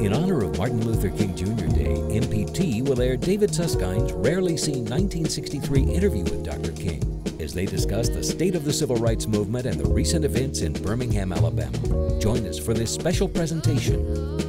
In honor of Martin Luther King Jr. Day, MPT will air David Susskind's rarely seen 1963 interview with Dr. King as they discuss the state of the civil rights movement and the recent events in Birmingham, Alabama. Join us for this special presentation